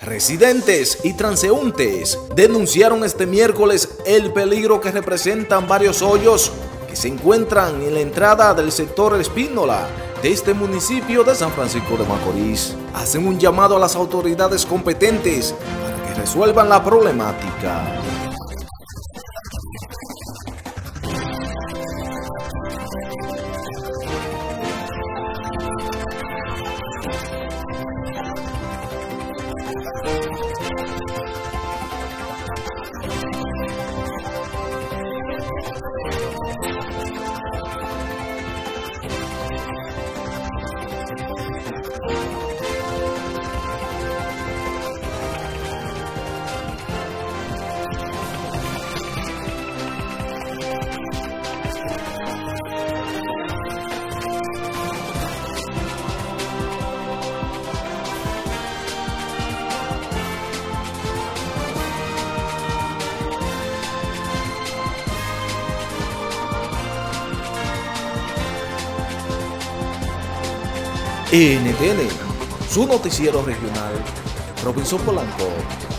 Residentes y transeúntes denunciaron este miércoles el peligro que representan varios hoyos que se encuentran en la entrada del sector Espínola de este municipio de San Francisco de Macorís. Hacen un llamado a las autoridades competentes para que resuelvan la problemática. you NTN, su noticiero regional, Robinson Polanco.